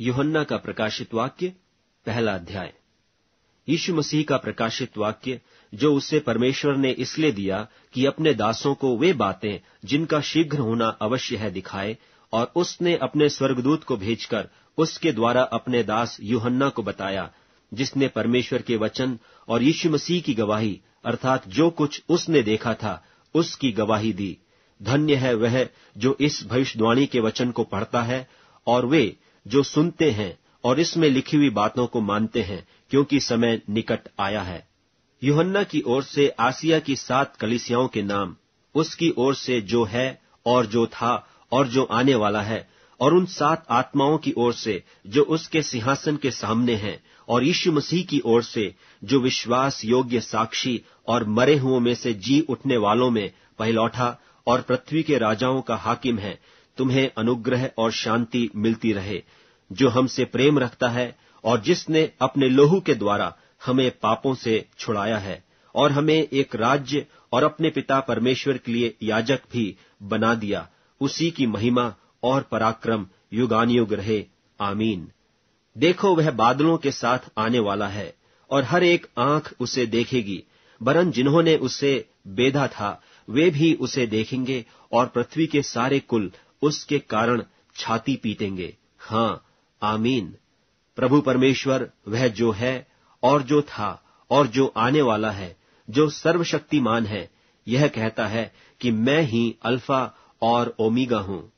यूहन्ना का प्रकाशित वाक्य, पहला अध्याय। यीशु मसीह का प्रकाशित वाक्य, जो उसे परमेश्वर ने इसलिए दिया कि अपने दासों को वे बातें जिनका शीघ्र होना अवश्य है दिखाए और उसने अपने स्वर्गदूत को भेजकर उसके द्वारा अपने दास यूहन्ना को बताया, जिसने परमेश्वर के वचन और यीशु मसीह की गवाही, अर्थात जो कुछ उसने देखा था, उसकी गवाही दी। धन्य है वह जो इस भविष्यवाणी के वचन को पढ़ता है और वे जो सुनते हैं और इसमें लिखी हुई बातों को मानते हैं, क्योंकि समय निकट आया है। युहन्ना की ओर से आसिया की सात कलिसियाओं के नाम, उसकी ओर से जो है और जो था और जो आने वाला है, और उन सात आत्माओं की ओर से जो उसके सिंहासन के सामने हैं, और यीशु मसीह की ओर से जो विश्वास योग्य साक्षी और मरे हुओं में से जी उठने वालों में पहलौठा और पृथ्वी के राजाओं का हाकिम है तुम्हें अनुग्रह और शांति मिलती रहे, जो हमसे प्रेम रखता है और जिसने अपने लोहू के द्वारा हमें पापों से छुड़ाया है और हमें एक राज्य और अपने पिता परमेश्वर के लिए याजक भी बना दिया। उसी की महिमा और पराक्रम युगानुयुग रहे। आमीन। देखो, वह बादलों के साथ आने वाला है और हर एक आँख उसे देखेगी, वरन जिन्होंने उसे बेधा था, वे भी उसे देखेंगे और पृथ्वी के सारे कुल उसके कारण छाती पीटेंगे। हाँ आमीन। प्रभु परमेश्वर, वह जो है और जो था और जो आने वाला है, जो सर्वशक्तिमान है, यह कहता है कि मैं ही अल्फ़ा और ओमीगा हूँ।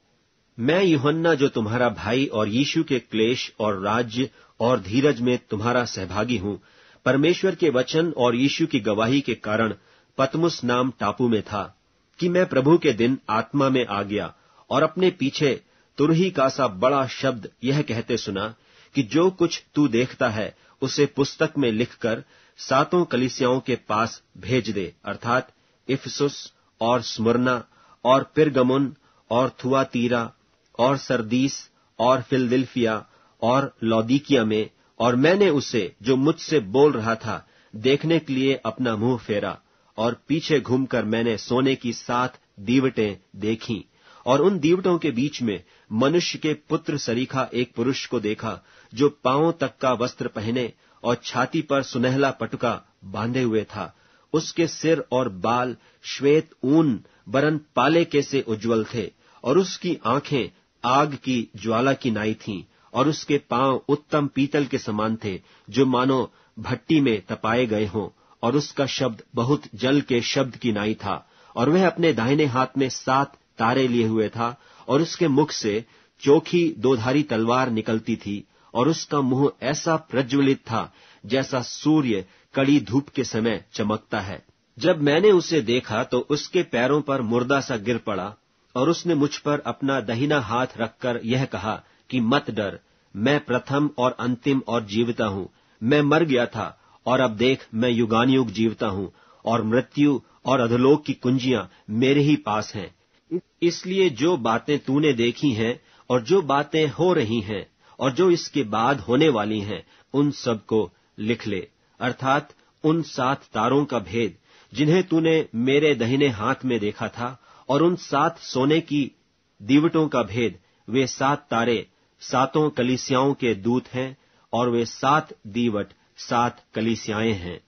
मैं यूहन्ना, जो तुम्हारा भाई और यीशु के क्लेश और राज्य और धीरज में तुम्हारा सहभागी हूँ, परमेश्वर के वचन और यीशु की गवाही के कारण पतमुस नाम टापू में था कि मैं प्रभु के दिन आत्मा में आ गया और अपने पीछे तुरही का सा बड़ा शब्द यह कहते सुना कि जो कुछ तू देखता है, उसे पुस्तक में लिखकर सातों कलिसियाओं के पास भेज दे, अर्थात इफसुस और स्मरना और पिरगमुन और थुआतीरा और सरदीस और फिलदिल्फिया और लौदीकिया में, और मैंने उसे जो मुझसे बोल रहा था, देखने के लिए अपना मुँह फेरा और पीछे घूमकर मैंने सोने की सात दीवटें देखी। और उन दीवटों के बीच में मनुष्य के पुत्र सरीखा एक पुरुष को देखा, जो पाँव तक का वस्त्र पहने और छाती पर सुनहला पटुका बांधे हुए था। उसके सिर और बाल श्वेत, ऊन, बरन पाले के से उज्जवल थे, और उसकी आँखें आग की ज्वाला की नाई थीं, और उसके पाँव उत्तम पीतल के समान थे, जो मानो भट्टी में तपाए गए हों, और उसका शब्द बहुत जल के शब्द की नाई था, और वह अपने दाहिने हाथ में सात तारे लिए हुए था और उसके मुख से चोखी दोधारी तलवार निकलती थी और उसका मुँह ऐसा प्रज्वलित था जैसा सूर्य कड़ी धूप के समय चमकता है। जब मैंने उसे देखा तो उसके पैरों पर मुर्दा सा गिर पड़ा और उसने मुझ पर अपना दहिना हाथ रखकर यह कहा कि मत डर, मैं प्रथम और अंतिम और जीवता हूँ। मैं मर गया था और अब देख मैं युगानुयुग जीवता हूँ और मृत्यु और अधलोक की कुंजियाँ मेरे ही पास हैं। इसलिए जो बातें तूने देखी हैं और जो बातें हो रही हैं और जो इसके बाद होने वाली हैं, उन सबको लिख ले। अर्थात उन सात तारों का भेद, जिन्हें तूने मेरे दहिने हाथ में देखा था, और उन सात सोने की दीवटों का भेद। वे सात तारे, सातों कलिसियाओं के दूत हैं, और वे सात दीवट, सात कलिसियाएँ हैं।